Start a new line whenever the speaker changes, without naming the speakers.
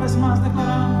vez más declaramos.